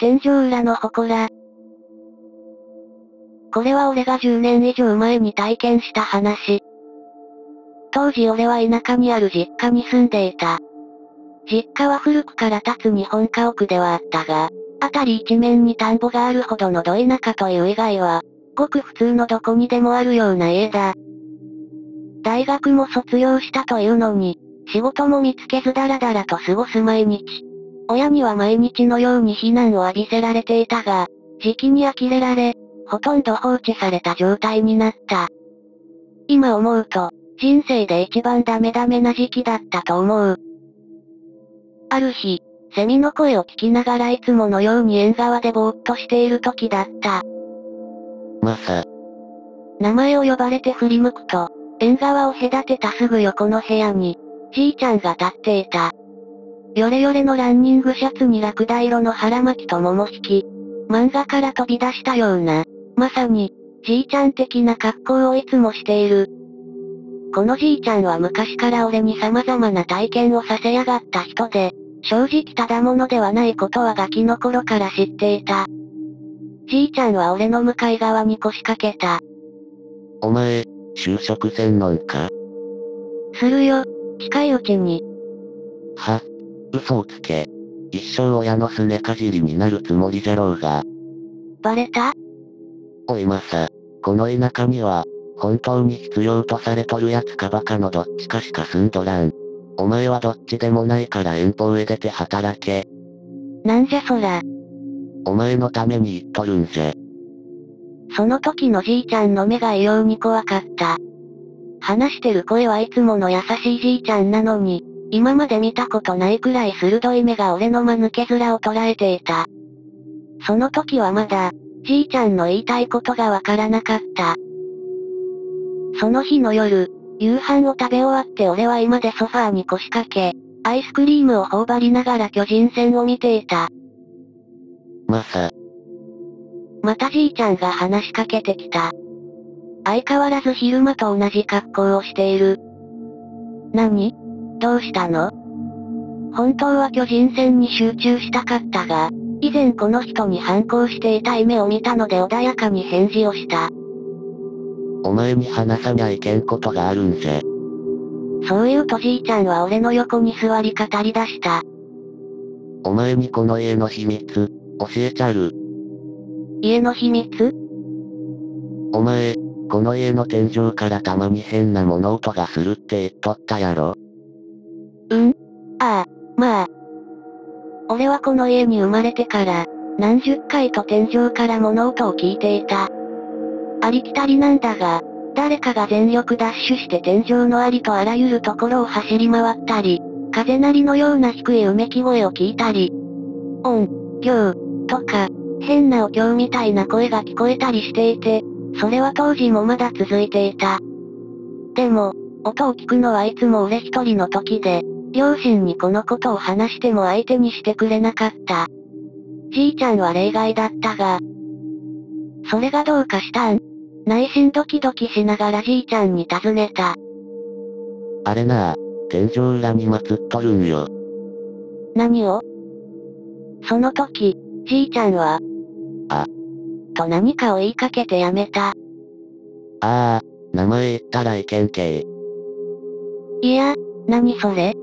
天井裏の祠。これは俺が10年以上前に体験した話。当時俺は田舎にある実家に住んでいた。実家は古くから建つ日本家屋ではあったが、辺り一面に田んぼがあるほどのど田舎という以外は、ごく普通のどこにでもあるような家だ。大学も卒業したというのに、仕事も見つけずだらだらと過ごす毎日。親には毎日のように非難を浴びせられていたが、時期に呆れられ、ほとんど放置された状態になった。今思うと、人生で一番ダメダメな時期だったと思う。ある日、セミの声を聞きながらいつものように縁側でぼーっとしている時だった。マサ。名前を呼ばれて振り向くと、縁側を隔てたすぐ横の部屋に、じいちゃんが立っていた。ヨレヨレのランニングシャツにラクダ色の腹巻きと桃引き。漫画から飛び出したような、まさに、じいちゃん的な格好をいつもしている。このじいちゃんは昔から俺に様々な体験をさせやがった人で、正直ただものではないことはガキの頃から知っていた。じいちゃんは俺の向かい側に腰掛けた。お前、就職せんのんか？するよ、近いうちに。は、嘘をつけ。一生親のすねかじりになるつもりじゃろうが。バレた？おいまさ、この田舎には、本当に必要とされとるやつかバカのどっちかしか住んどらん。お前はどっちでもないから遠方へ出て働け。なんじゃそら。お前のために言っとるんじゃ。その時のじいちゃんの目が異様に怖かった。話してる声はいつもの優しいじいちゃんなのに、今まで見たことないくらい鋭い目が俺の間抜け面を捉えていた。その時はまだ、じいちゃんの言いたいことがわからなかった。その日の夜、夕飯を食べ終わって俺は今でソファーに腰掛け、アイスクリームを頬張りながら巨人戦を見ていた。まさ。またじいちゃんが話しかけてきた。相変わらず昼間と同じ格好をしている。何？どうしたの？本当は巨人戦に集中したかったが、以前この人に反抗していた夢を見たので穏やかに返事をした。お前に話さにゃいけんことがあるんじゃ。そう言うとじいちゃんは俺の横に座り語り出した。お前にこの家の秘密、教えちゃる。家の秘密？お前、この家の天井からたまに変な物音がするって言っとったやろううんああ、まあ。俺はこの家に生まれてから、何十回と天井から物音を聞いていた。ありきたりなんだが、誰かが全力ダッシュして天井のありとあらゆるところを走り回ったり、風鳴りのような低いうめき声を聞いたり、音、行、とか、変なお経みたいな声が聞こえたりしていて、それは当時もまだ続いていた。でも、音を聞くのはいつも俺一人の時で、両親にこのことを話しても相手にしてくれなかった。じいちゃんは例外だったが、それがどうかしたん？内心ドキドキしながらじいちゃんに尋ねた。あれな天井裏に祀っとるんよ。何を？その時、じいちゃんは、あ。と何かを言いかけてやめた。ああ、名前言ったらいけんけいや、何それ？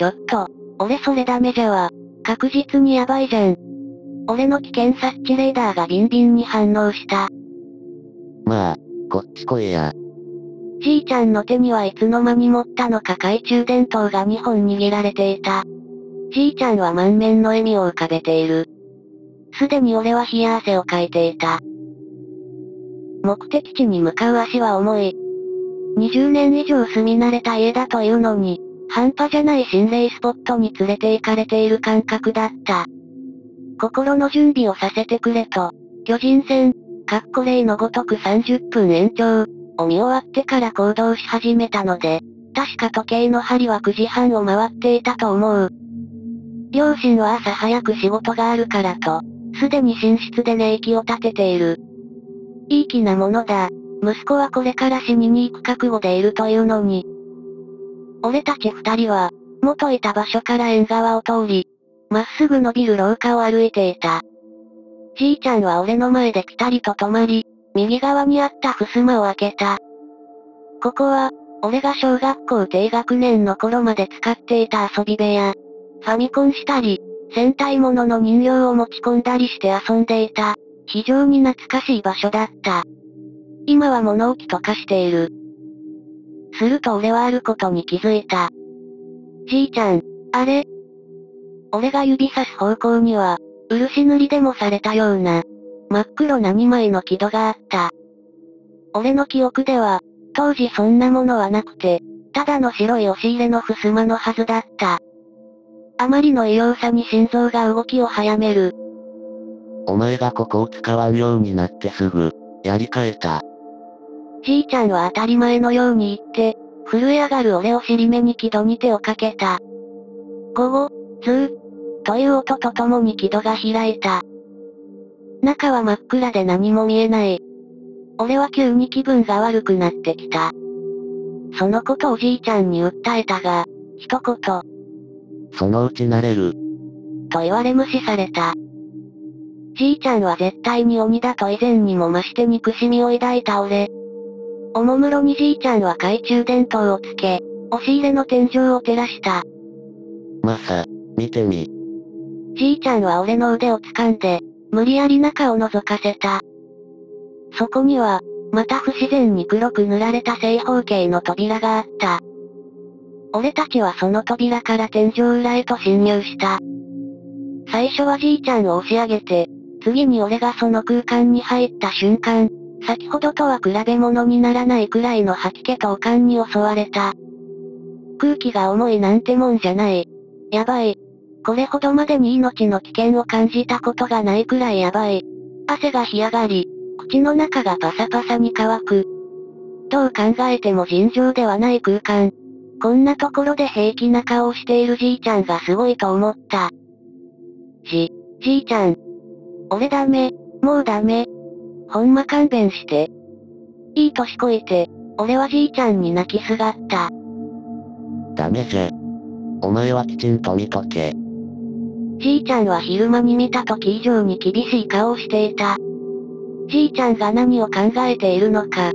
ちょっと、俺それダメじゃわ。確実にヤバいじゃん。俺の危険察知レーダーがビンビンに反応した。まあ、こっち来いや。じいちゃんの手にはいつの間に持ったのか懐中電灯が2本握られていた。じいちゃんは満面の笑みを浮かべている。すでに俺は冷や汗をかいていた。目的地に向かう足は重い。20年以上住み慣れた家だというのに、半端じゃない心霊スポットに連れて行かれている感覚だった。心の準備をさせてくれと、巨人戦、かっこ例のごとく30分延長、を見終わってから行動し始めたので、確か時計の針は9時半を回っていたと思う。両親は朝早く仕事があるからと、すでに寝室で寝息を立てている。いい気なものだ。息子はこれから死にに行く覚悟でいるというのに。俺たち二人は、元いた場所から縁側を通り、まっすぐ伸びる廊下を歩いていた。じいちゃんは俺の前でピタリと止まり、右側にあった襖を開けた。ここは、俺が小学校低学年の頃まで使っていた遊び部屋。ファミコンしたり、戦隊ものの人形を持ち込んだりして遊んでいた。非常に懐かしい場所だった。今は物置と化している。すると俺はあることに気づいた。じいちゃん、あれ？俺が指さす方向には、漆塗りでもされたような、真っ黒な2枚の木戸があった。俺の記憶では、当時そんなものはなくて、ただの白い押し入れの襖のはずだった。あまりの異様さに心臓が動きを早める。お前がここを使わんようになってすぐ、やり替えた。じいちゃんは当たり前のように言って、震え上がる俺を尻目に木戸に手をかけた。午後、ずーっという音とともに木戸が開いた。中は真っ暗で何も見えない。俺は急に気分が悪くなってきた。そのことをじいちゃんに訴えたが、一言。そのうち慣れる。と言われ無視された。じいちゃんは絶対に鬼だと以前にも増して憎しみを抱いた俺。おもむろにじいちゃんは懐中電灯をつけ、押し入れの天井を照らした。まさ、見てみ。じいちゃんは俺の腕を掴んで、無理やり中を覗かせた。そこには、また不自然に黒く塗られた正方形の扉があった。俺たちはその扉から天井裏へと侵入した。最初はじいちゃんを押し上げて、次に俺がその空間に入った瞬間、先ほどとは比べ物にならないくらいの吐き気と悪感に襲われた。空気が重いなんてもんじゃない。やばい。これほどまでに命の危険を感じたことがないくらいやばい。汗が干上がり、口の中がパサパサに乾く。どう考えても尋常ではない空間。こんなところで平気な顔をしているじいちゃんがすごいと思った。じ、じいちゃん。俺ダメ、もうダメ。ほんま勘弁して。いい年こいて、俺はじいちゃんに泣きすがった。ダメじゃ。お前はきちんと見とけ。じいちゃんは昼間に見た時以上に厳しい顔をしていた。じいちゃんが何を考えているのか、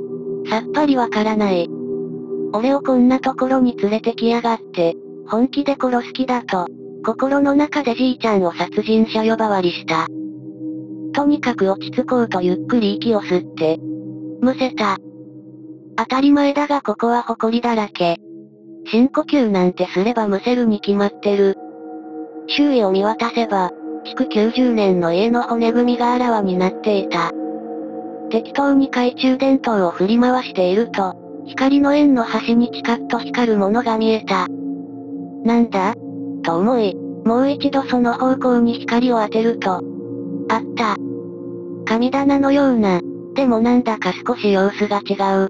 さっぱりわからない。俺をこんなところに連れてきやがって、本気で殺す気だと、心の中でじいちゃんを殺人者呼ばわりした。とにかく落ち着こうとゆっくり息を吸って、むせた。当たり前だがここは埃だらけ。深呼吸なんてすればむせるに決まってる。周囲を見渡せば、築90年の家の骨組みがあらわになっていた。適当に懐中電灯を振り回していると、光の円の端にチカッと光るものが見えた。なんだ？と思い、もう一度その方向に光を当てると、あった。神棚のような、でもなんだか少し様子が違う。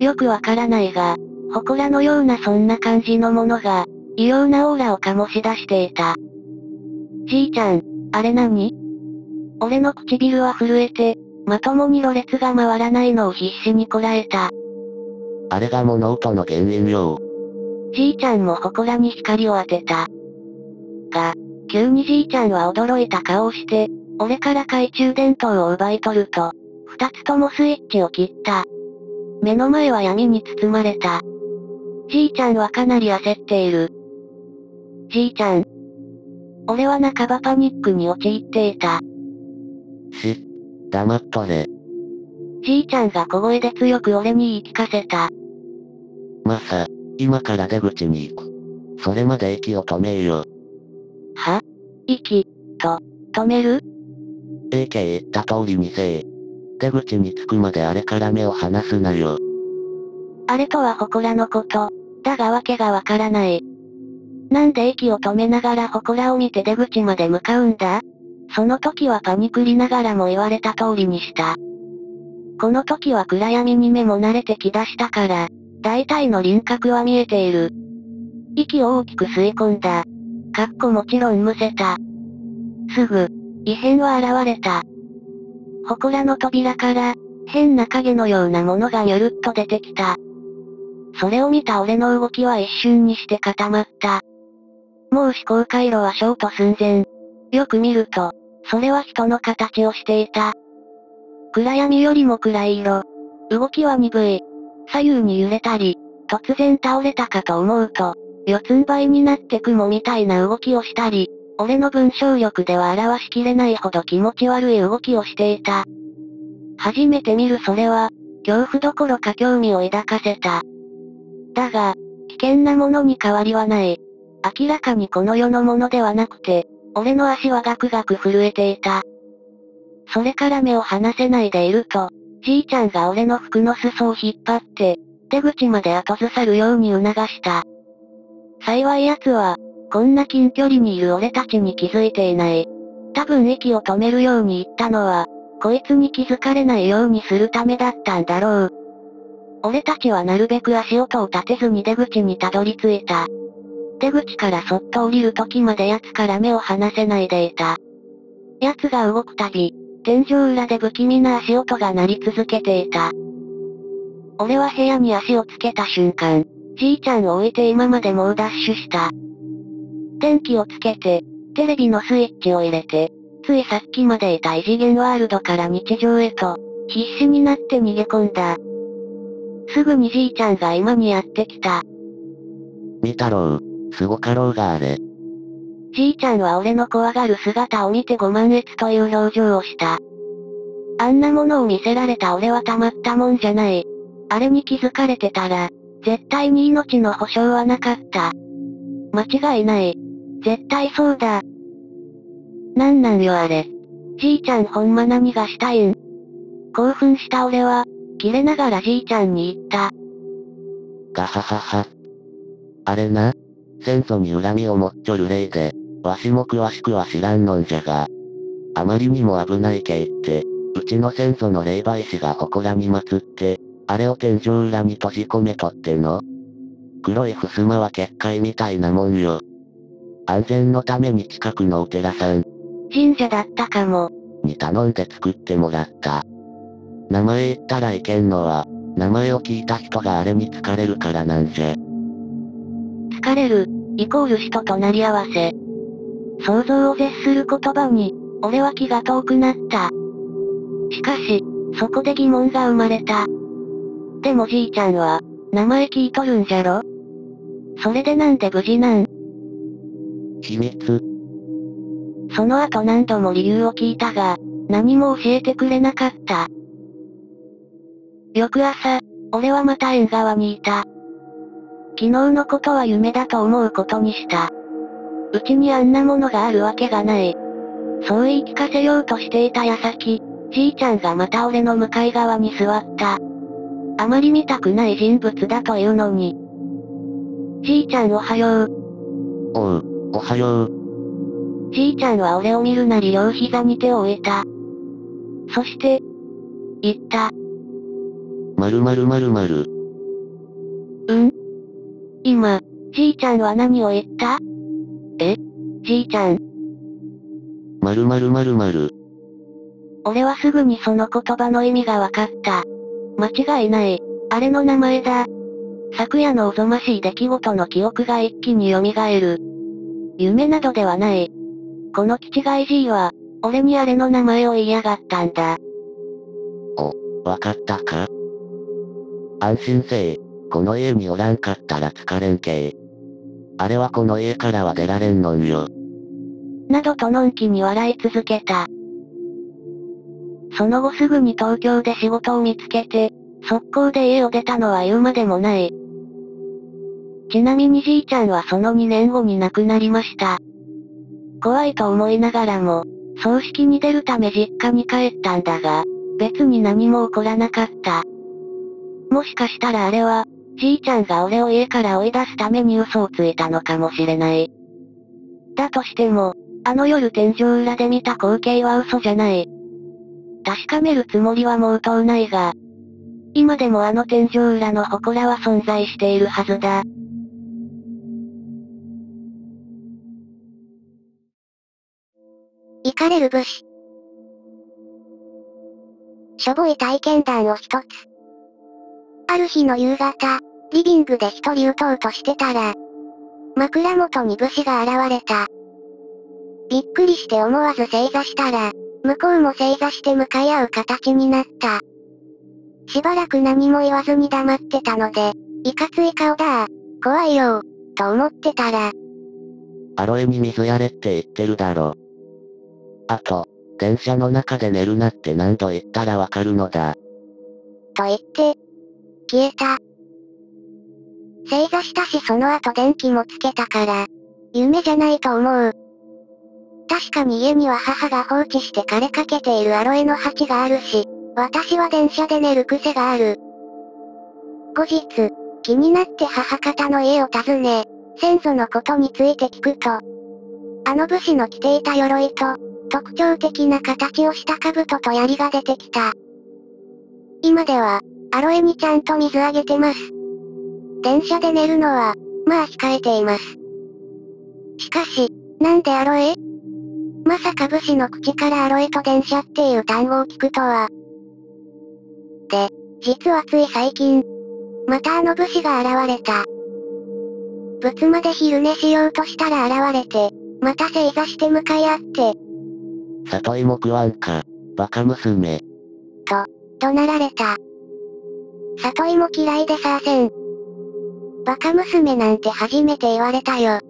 よくわからないが、祠のようなそんな感じのものが、異様なオーラを醸し出していた。じいちゃん、あれ何？俺の唇は震えて、まともにろれつが回らないのを必死にこらえた。あれが物音の原因よ。じいちゃんも祠に光を当てた。が、急にじいちゃんは驚いた顔をして、俺から懐中電灯を奪い取ると、二つともスイッチを切った。目の前は闇に包まれた。じいちゃんはかなり焦っている。じいちゃん。俺は半ばパニックに陥っていた。し、黙っとれ。じいちゃんが小声で強く俺に言い聞かせた。まさ、今から出口に行く。それまで息を止めよ。は？息、と、止める？?AK 言った通りにせえ。出口に着くまであれから目を離すなよ。あれとは祠のこと。だがわけがわからない。なんで息を止めながら祠を見て出口まで向かうんだ？その時はパニクりながらも言われた通りにした。この時は暗闇に目も慣れてきだしたから、大体の輪郭は見えている。息を大きく吸い込んだ。かっこもちろんむせた。すぐ、異変は現れた。祠の扉から、変な影のようなものがにゅるっと出てきた。それを見た俺の動きは一瞬にして固まった。もう思考回路はショート寸前。よく見ると、それは人の形をしていた。暗闇よりも暗い色。動きは鈍い。左右に揺れたり、突然倒れたかと思うと、四つん這いになって雲みたいな動きをしたり、俺の文章力では表しきれないほど気持ち悪い動きをしていた。初めて見るそれは、恐怖どころか興味を抱かせた。だが、危険なものに変わりはない。明らかにこの世のものではなくて、俺の足はガクガク震えていた。それから目を離せないでいると、じいちゃんが俺の服の裾を引っ張って、出口まで後ずさるように促した。幸い奴は、こんな近距離にいる俺たちに気づいていない。多分息を止めるように言ったのは、こいつに気づかれないようにするためだったんだろう。俺たちはなるべく足音を立てずに出口にたどり着いた。出口からそっと降りる時まで奴から目を離せないでいた。奴が動くたび、天井裏で不気味な足音が鳴り続けていた。俺は部屋に足をつけた瞬間、じいちゃんを置いて今まで猛ダッシュした。電気をつけて、テレビのスイッチを入れて、ついさっきまでいた異次元ワールドから日常へと、必死になって逃げ込んだ。すぐにじいちゃんが今にやってきた。見たろう、すごかろうがあれ。じいちゃんは俺の怖がる姿を見てご満悦という表情をした。あんなものを見せられた俺はたまったもんじゃない。あれに気づかれてたら、絶対に命の保証はなかった。間違いない。絶対そうだ。なんなんよあれ。じいちゃんほんま何がしたいん？興奮した俺は、切れながらじいちゃんに言った。ガハハハ。あれな、先祖に恨みを持っちょる霊で、わしも詳しくは知らんのんじゃが。あまりにも危ない系って、うちの先祖の霊媒師が祠に祀って、あれを天井裏に閉じ込めとっての黒い襖は結界みたいなもんよ。安全のために近くのお寺さん。神社だったかも。に頼んで作ってもらった。名前言ったらいけんのは、名前を聞いた人があれに疲れるからなんじゃ。疲れる、イコール死と隣り合わせ。想像を絶する言葉に、俺は気が遠くなった。しかし、そこで疑問が生まれた。でもじいちゃんは、名前聞いとるんじゃろ？それでなんで無事なん？秘密。その後何度も理由を聞いたが、何も教えてくれなかった。翌朝、俺はまた縁側にいた。昨日のことは夢だと思うことにした。うちにあんなものがあるわけがない。そう言い聞かせようとしていた矢先、じいちゃんがまた俺の向かい側に座った。あまり見たくない人物だというのに。じいちゃんおはよう。おう、おはよう。じいちゃんは俺を見るなり両膝に手を置いた。そして、言った。まるまるまるまる。うん？今、じいちゃんは何を言った？え？じいちゃん。まるまるまるまる。俺はすぐにその言葉の意味がわかった。間違いない。あれの名前だ。昨夜のおぞましい出来事の記憶が一気に蘇る。夢などではない。この気違いじいは、俺にあれの名前を言いやがったんだ。お、わかったか？安心せえ。この家におらんかったら疲れんけあれはこの家からは出られんのんよ。などとのんきに笑い続けた。その後すぐに東京で仕事を見つけて、速攻で家を出たのは言うまでもない。ちなみにじいちゃんはその2年後に亡くなりました。怖いと思いながらも、葬式に出るため実家に帰ったんだが、別に何も起こらなかった。もしかしたらあれは、じいちゃんが俺を家から追い出すために嘘をついたのかもしれない。だとしても、あの夜天井裏で見た光景は嘘じゃない。確かめるつもりはもうとうないが、今でもあの天井裏の祠は存在しているはずだ。行かれる武士。しょぼい体験談を一つ。ある日の夕方、リビングで一人打とうとしてたら、枕元に武士が現れた。びっくりして思わず正座したら、向こうも正座して向かい合う形になった。しばらく何も言わずに黙ってたので、いかつい顔だ怖いよと思ってたら。アロエに水やれって言ってるだろ。あと、電車の中で寝るなって何度言ったらわかるのだ。と言って、消えた。正座したしその後電気もつけたから、夢じゃないと思う。確かに家には母が放置して枯れかけているアロエの鉢があるし、私は電車で寝る癖がある。後日、気になって母方の家を訪ね、先祖のことについて聞くと、あの武士の着ていた鎧と、特徴的な形をした兜と槍が出てきた。今では、アロエにちゃんと水あげてます。電車で寝るのは、まあ控えています。しかし、なんでアロエ？まさか武士の口からアロエと電車っていう単語を聞くとは。で、実はつい最近、またあの武士が現れた。仏間で昼寝しようとしたら現れて、また正座して向かい合って。里芋食わんか、バカ娘。と、怒鳴られた。里芋嫌いでさあせん。バカ娘なんて初めて言われたよ。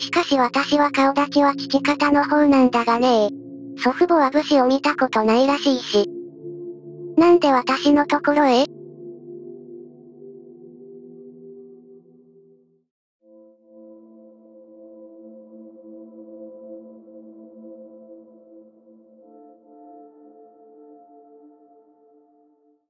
しかし私は顔立ちは父方の方なんだがね祖父母は武士を見たことないらしいし。なんで私のところへ？